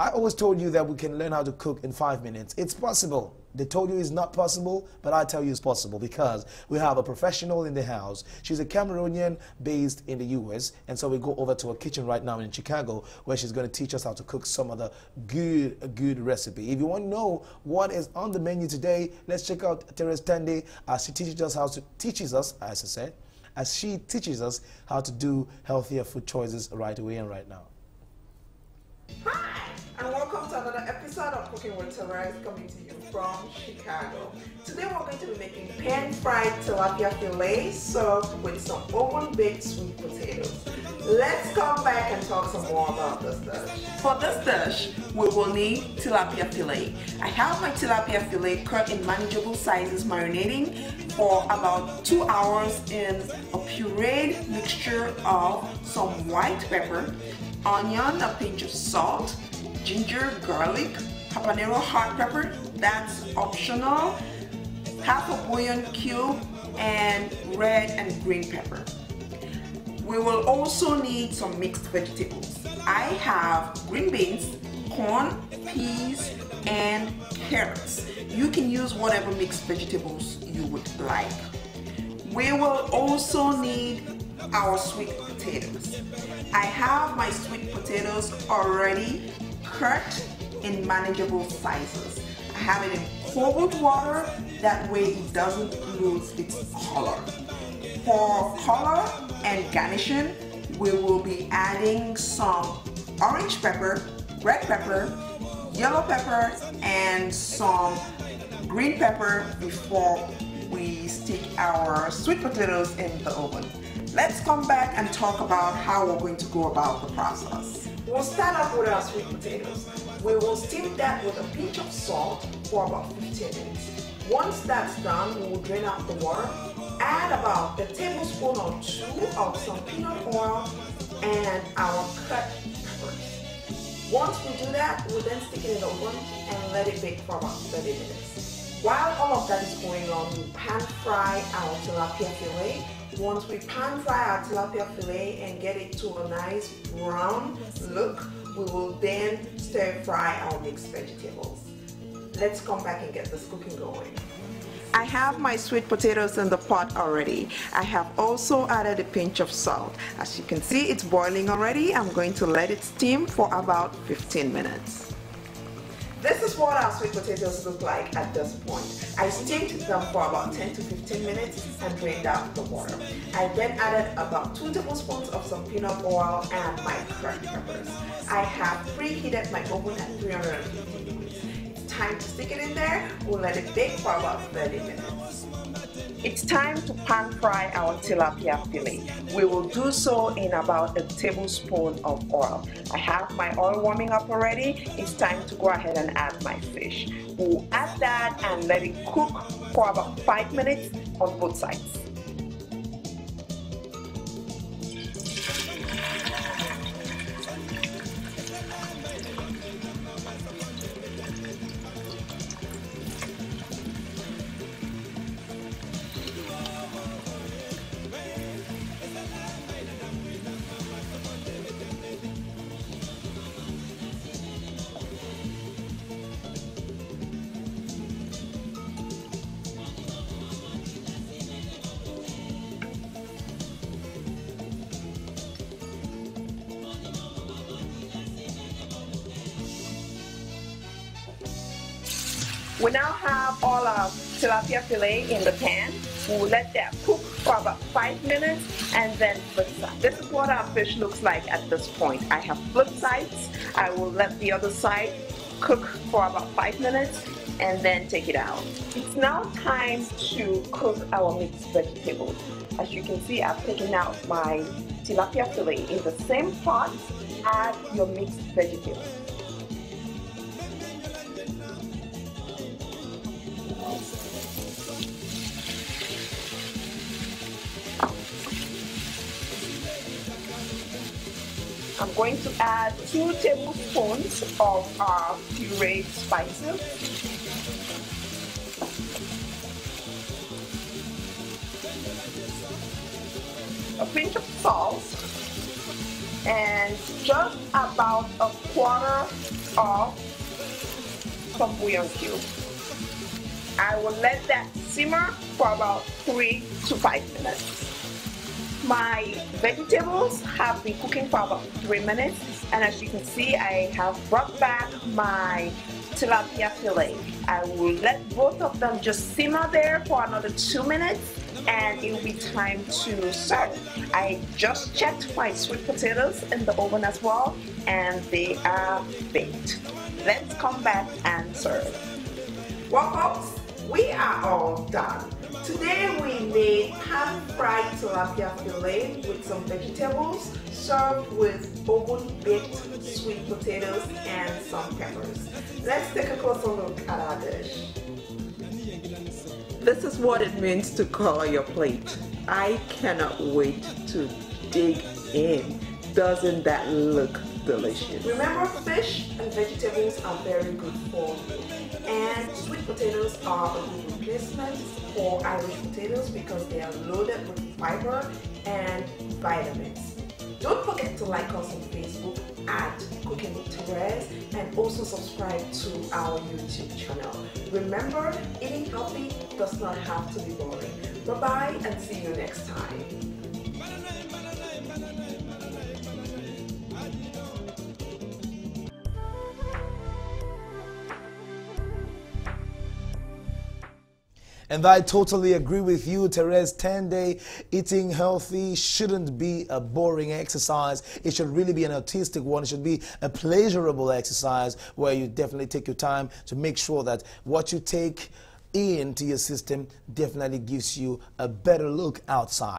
I always told you that we can learn how to cook in five minutes. It's possible. They told you it's not possible, but I tell you it's possible because we have a professional in the house. She's a Cameroonian based in the US, and so we go over to her kitchen right now in Chicago where she's going to teach us how to cook some of the good, good recipe. If you want to know what is on the menu today, let's check out Therese Tande as she teaches us how to teaches us, as I said, as she teaches us how to do healthier food choices right away and right now. Hi, and welcome to another episode of Cooking with Therese coming to you from Chicago. Today we're going to be making pan-fried tilapia fillet served with some oven-baked sweet potatoes. Let's come back and talk some more about this dish. For this dish, we will need tilapia fillet. I have my tilapia fillet cut in manageable sizes marinating for about two hours in a pureed mixture of some white pepper, onion, a pinch of salt, ginger, garlic, habanero hot pepper, that's optional, half a bouillon cube, and red and green pepper. We will also need some mixed vegetables. I have green beans, corn, peas, and carrots. You can use whatever mixed vegetables you would like. We will also need our sweet potatoes. I have my sweet potatoes already cut in manageable sizes. I have it in cold water, that way it doesn't lose its color. For color and garnishing, we will be adding some orange pepper, red pepper, yellow pepper, and some green pepper before we stick our sweet potatoes in the oven. Let's come back and talk about how we're going to go about the process. We'll start off with our sweet potatoes. We will steam that with a pinch of salt for about 15 minutes. Once that's done, we will drain out the water, add about a tablespoon or two of some peanut oil and our cut peppers. Once we do that, we'll then stick it in the oven and let it bake for about 30 minutes. While all of that is going on, we pan fry our tilapia fillet once we pan fry our tilapia fillet and get it to a nice brown look, we will then stir fry our mixed vegetables. Let's come back and get this cooking going. I have my sweet potatoes in the pot already. I have also added a pinch of salt. As you can see, it's boiling already. I'm going to let it steam for about 15 minutes. This is what our sweet potatoes look like at this point. I steamed them for about 10 to 15 minutes and drained out the water. I then added about 2 tablespoons of some peanut oil and my cracked peppers. I have preheated my oven at 350 degrees. It's time to stick it in there. We'll let it bake for about 30 minutes. It's time to pan fry our tilapia fillet. We will do so in about a tablespoon of oil. I have my oil warming up already. It's time to go ahead and add my fish. We'll add that and let it cook for about five minutes on both sides. We now have all our tilapia fillet in the pan. We'll let that cook for about five minutes and then flip side. This is what our fish looks like at this point. I have flip sides. I will let the other side cook for about five minutes and then take it out. It's now time to cook our mixed vegetables. As you can see, I've taken out my tilapia fillet. In the same pot, add your mixed vegetables. Going to add two tablespoons of our pureed spices. A pinch of salt and just about a quarter of some bouillon cube. I will let that simmer for about three to five minutes. My vegetables have been cooking for about three minutes and as you can see I have brought back my tilapia fillet. I will let both of them just simmer there for another two minutes and it will be time to serve. I just checked my sweet potatoes in the oven as well and they are baked. Let's come back and serve. Well folks, we are all done. Today we made pan-fried tilapia fillet with some vegetables served with oven-baked sweet potatoes and some peppers. Let's take a closer look at our dish. This is what it means to color your plate. I cannot wait to dig in. Doesn't that look delicious? Remember fish and vegetables are very good for you. And sweet potatoes are a good replacement for Irish potatoes because they are loaded with fiber and vitamins. Don't forget to like us on Facebook at Cooking with Therese and also subscribe to our YouTube channel. Remember, eating healthy does not have to be boring. Bye-bye and see you next time. And I totally agree with you, Therese. 10 day eating healthy shouldn't be a boring exercise. It should really be an artistic one. It should be a pleasurable exercise where you definitely take your time to make sure that what you take into your system definitely gives you a better look outside.